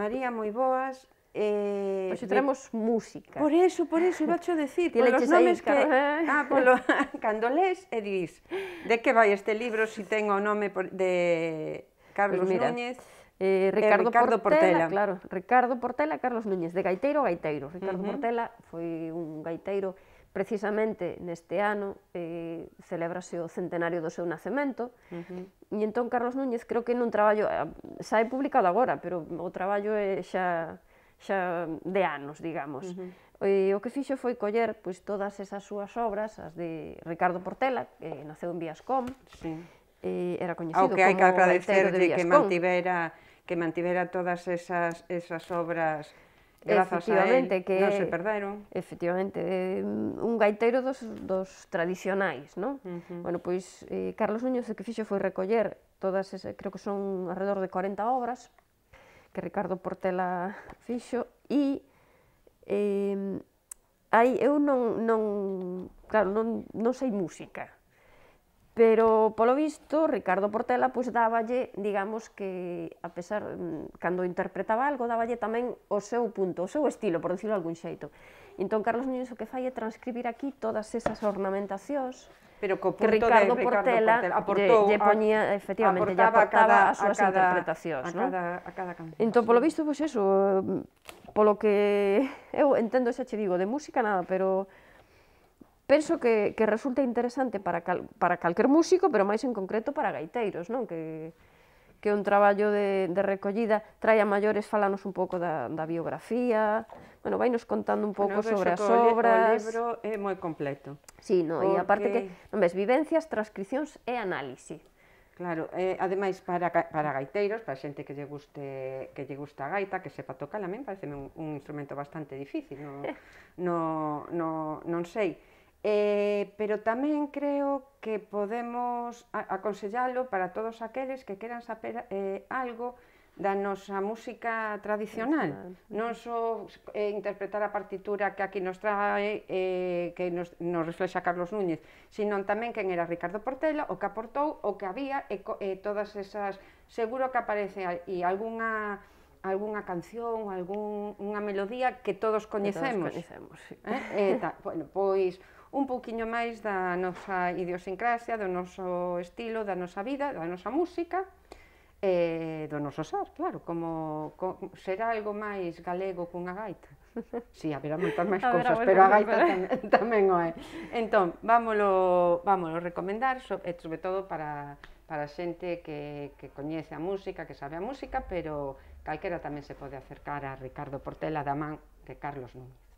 María, moi boas. Eh, Pois traemos de... música. Por eso, por eso, iba xo dicir, polos nomes que... Ah, polo... Cando lees e dis, de que vai este libro si ten o nome de Carlos pues mira, Núñez... Eh, Ricardo, eh, Ricardo Portela, Portela, claro, Ricardo Portela, Carlos Núñez, de gaiteiro a gaiteiro. Ricardo uh -huh. Portela foi un gaiteiro precisamente neste ano eh, celebrase o centenario do seu nacemento, uh -huh. e entón Carlos Núñez creo que nun traballo, eh, xa é publicado agora, pero o traballo é xa, xa de anos, digamos. Uh -huh. E o que fixo foi coller pois, todas esas súas obras, as de Ricardo Portela, que naceu en Viascom, sí. eh, era coñecido Ao que hai que agradecerlle que mantivera que mantivera todas esas, esas obras Grazas efectivamente, a él, que non se perderon. Efectivamente, un gaiteiro dos, dos tradicionais, non? Uh -huh. Bueno, pois eh, Carlos Núñez o que fixo foi recoller todas, ese, creo que son alrededor de 40 obras que Ricardo Portela fixo e eh, aí eu non, non, claro, non, non sei música, Pero, polo visto, Ricardo Portela pois, dáballe, digamos que, a pesar, mm, cando interpretaba algo, dáballe tamén o seu punto, o seu estilo, por decirlo algún xeito. Entón, Carlos Núñez o que fai é transcribir aquí todas esas ornamentacións pero co punto que Ricardo, de, Portela Ricardo Portela, aportou, lle, lle poñía, efectivamente, lle aportaba a cada, as súas a cada, interpretacións. A cada, a cada canción. Entón, polo visto, pois eso, polo que eu entendo xa che digo, de música nada, pero penso que, que resulta interesante para, cal, para calquer músico, pero máis en concreto para gaiteiros, non? Que, que un traballo de, de recollida trae a maiores falanos un pouco da, da biografía, bueno, vai nos contando un pouco bueno, sobre as obras. O libro é moi completo. Sí, no, porque... e aparte que, non ves, vivencias, transcripcións e análise. Claro, eh, ademais para, para gaiteiros, para xente que lle guste que lle gusta a gaita, que sepa tocar, a min parece un, un instrumento bastante difícil, no, no, no, non sei Eh, pero tamén creo que podemos aconsellalo para todos aqueles que queran saber eh, algo da nosa música tradicional, non só eh, interpretar a partitura que aquí nos trae, eh, que nos, nos reflexa Carlos Núñez, sino tamén quen era Ricardo Portela, o que aportou, o que había, e, e todas esas, seguro que aparece aí algunha algunha canción, algún, unha melodía que todos coñecemos. Que todos coñecemos, sí. Eh? Eh, ta, bueno, pois un pouquiño máis da nosa idiosincrasia, do noso estilo, da nosa vida, da nosa música, e do noso ser, claro, como, como será algo máis galego cunha gaita. Si, sí, haberá moitas máis cousas, pero a gaita tamén, tamén o é. Entón, vámolo, vámolo recomendar, sobre, sobre todo para, para xente que, que coñece a música, que sabe a música, pero calquera tamén se pode acercar a Ricardo Portela da man de Carlos Núñez.